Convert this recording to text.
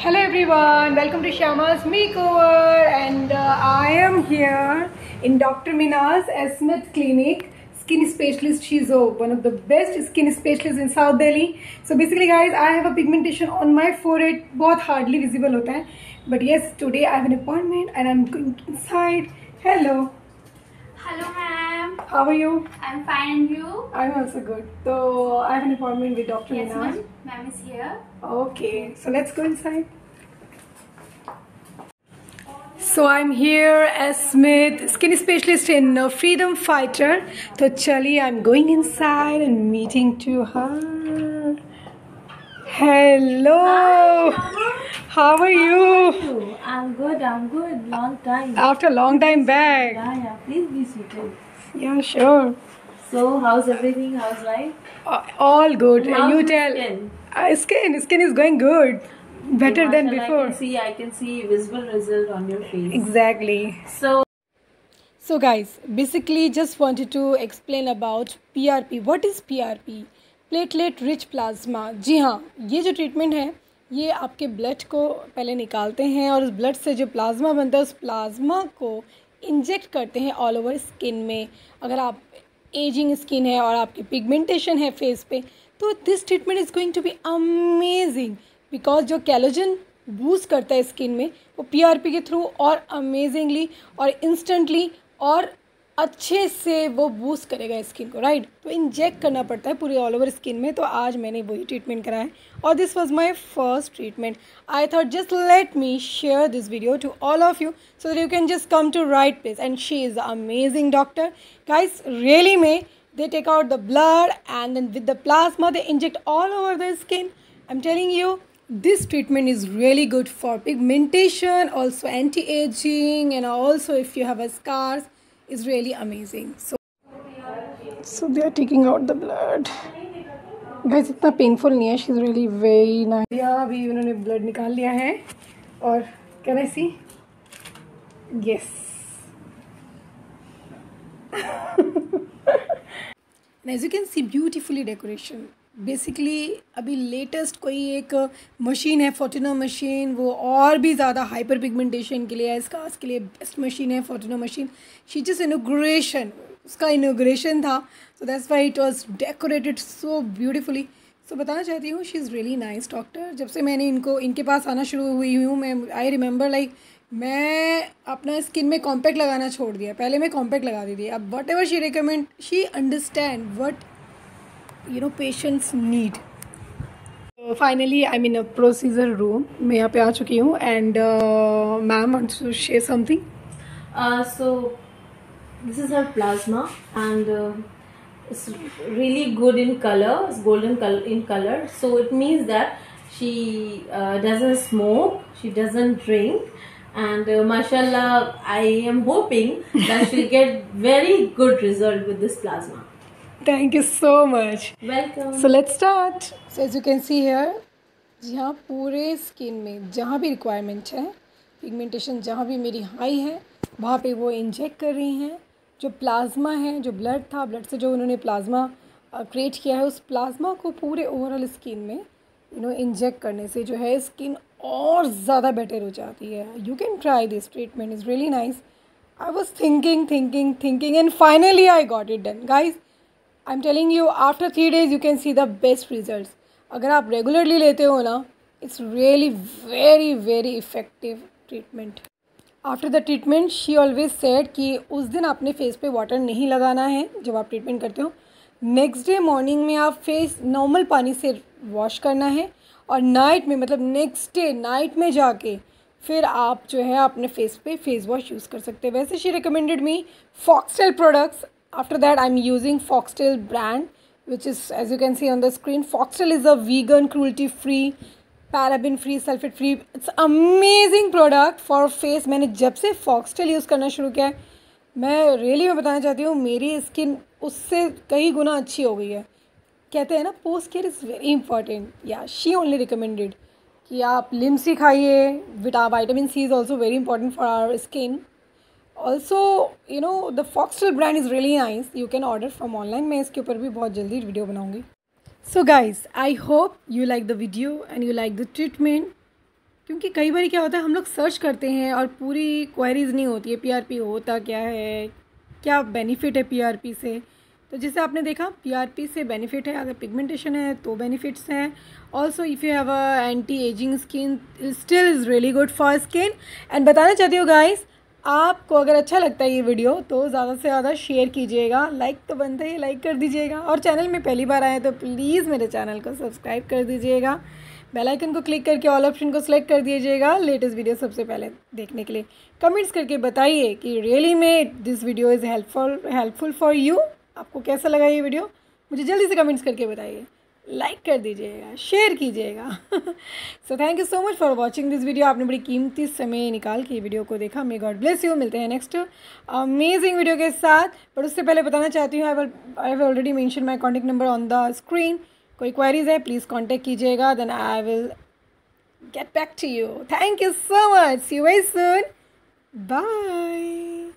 Everyone, welcome to Shama's Makeover and uh, I am here in Dr. Mina's Smith Clinic skin specialist she's uh, one of the best skin specialists in South Delhi so basically guys I have a pigmentation on my forehead बहुत hardly visible होता है but yes today I have an appointment and I'm going inside hello Hello, ma'am. How are you? I'm fine you? I'm also good. So I have an appointment with Dr. Yes, ma'am. Ma'am is here. Okay, so let's go inside. So I'm here as Smith, skin specialist in uh, Freedom Fighter. So Chali, I'm going inside and meeting to her. Hello. How are you? I'm good, I'm good. Long time. After a long time back. Yeah, yeah. Please be seated. Yeah, sure. So, how's everything? How's life? Uh, all good. How's you the tell. Skin? Uh, skin, skin is going good. Better than Mashallah, I before. can see, I can see visible result on your face. Exactly. So, So guys, basically just wanted to explain about PRP. What is PRP? Platelet rich plasma जी हाँ ये जो treatment है ये आपके blood को पहले निकालते हैं और उस ब्लड से जो प्लाज्मा बनता है, उस प्लाज्मा को इंजेक्ट करते हैं ऑल ओवर स्किन में। अगर आप एजिंग स्किन है और आपकी पिगमेंटेशन है फेस पे तो this treatment is going to be amazing because जो कैलोजन बूस्ट करता है स्किन में, वो पीआरपी के थ्रू और अमेजिंगली और इंस्टेंटली और अच्छे से वो बूस्ट करेगा स्किन को राइट तो इंजेक्ट करना पड़ता है पूरी ऑल ओवर स्किन में तो आज मैंने वही ट्रीटमेंट कराया है। और this was my first treatment I thought just let me share this video to all of you so that you can just come to right place and she is amazing doctor guys really में they take out the blood and then with the plasma they inject all over the skin I am telling you this treatment is really good for pigmentation, also anti-aging, and also if you have a scars. Is really amazing. So so they are taking out the blood. Guys इतना painful नहीं है. She is really very nice यहाँ अभी उन्होंने blood निकाल लिया है. और can I see yes as you can see beautifully decoration basically अभी लेटेस्ट कोई एक मशीन है फोर्टिनो मशीन वो और भी ज़्यादा हाइपर पिगमेंटेशन के लिए स्कार्स के लिए बेस्ट मशीन है Fortino machine she just inauguration उसका इनोग्रेशन था। So that's why it was decorated so beautifully so बताना चाहती हूँ she is really nice doctor जब से मैंने इनको, इनके पास आना शुरू हुई हूँ, मैं आई रिमेंबर लाइक मैं अपना स्किन में कॉम्पैक्ट लगाना छोड़ दिया। पहले मैं कॉम्पैक्ट लगा दी थी। अब whatever she recommend she understand what You know patients need finally I mean procedure room मैं यहाँ पे आ चुकी हूँ and ma'am want to share something uh, so this is her plasma and uh, it's really good in color. It's golden color in color. So it means that she uh, doesn't smoke. She doesn't drink. And uh, mashallah, I am hoping that she'll get very good result with this plasma. Thank you so much Welcome. So let's start so as you can see here जी हाँ पूरे skin में जहाँ भी requirement है pigmentation जहाँ भी मेरी high है वहाँ पे वो इंजेक्ट कर रही हैं। जो प्लाज्मा है जो ब्लड था ब्लड से जो उन्होंने प्लाज्मा क्रिएट किया है उस प्लाज्मा को पूरे ओवरऑल स्किन में यू नो इंजेक्ट करने से जो है स्किन और ज़्यादा बेटर हो जाती है। You can try this treatment is really nice I was thinking thinking thinking and finally I got it done guys I am telling you after three days you can see the best result अगर आप regularly लेते हो ना it's really very very effective treatment after the treatment she always said कि उस दिन आपने face पे वाटर नहीं लगाना है जब आप ट्रीटमेंट करते हो। नेक्स्ट डे मॉर्निंग में आप फेस नॉर्मल पानी से वॉश करना है और नाइट में मतलब नेक्स्ट डे नाइट में जाके फिर आप जो है अपने फेस पे फेस वॉश यूज़ कर सकते हैं। वैसे she recommended me foxtail products after that i'm using foxtail brand which is as you can see on the screen foxtail is a vegan cruelty free paraben free sulfate free it's amazing product for face मैंने जब से foxtail use करना शुरू किया है मैं really मैं बताना चाहती हूँ मेरी स्किन उससे कई गुना अच्छी हो गई है कहते हैं ना post care is very important या शी ओनली रिकमेंडेड कि आप लिम्सी खाइए vita vitamin C is also very important for our skin also you know the foxtail brand is really nice you can order from online मैं इसके ऊपर भी बहुत जल्दी वीडियो बनाऊँगी. So guys I hope you like the video and you like the treatment क्योंकि कई बार क्या होता है, हम लोग सर्च करते हैं और पूरी क्वेरीज नहीं होती है पीआरपी होता क्या है, क्या बेनिफिट है पीआरपी से? तो जैसे आपने देखा पीआरपी से बेनिफिट है, अगर पिगमेंटेशन है तो बेनिफिट्स हैं. Also if you have a anti aging skin still is really good for skin and बताना चाहती हूँ गाइस आपको अगर अच्छा लगता है ये वीडियो तो ज़्यादा से ज़्यादा शेयर कीजिएगा लाइक तो बनता ही लाइक कर दीजिएगा। और चैनल में पहली बार आए तो प्लीज़ मेरे चैनल को सब्सक्राइब कर दीजिएगा। बेल आइकन को क्लिक करके ऑल ऑप्शन को सिलेक्ट कर दीजिएगा लेटेस्ट वीडियो सबसे पहले देखने के लिए। कमेंट्स करके बताइए कि रियली में this video is helpful helpful for you आपको कैसा लगा ये वीडियो मुझे जल्दी से कमेंट्स करके बताइए। लाइक कर दीजिएगा शेयर कीजिएगा। So thank you so much for watching this video आपने बड़ी कीमती समय निकाल के वीडियो को देखा। मे गॉड ब्लेस यू मिलते हैं नेक्स्ट अमेजिंग वीडियो के साथ। बट उससे पहले बताना चाहती हूँ I I already mention my contact number on the screen कोई क्वेरीज है प्लीज़ कॉन्टेक्ट कीजिएगा। Then I will get back to you thank you so much see very soon bye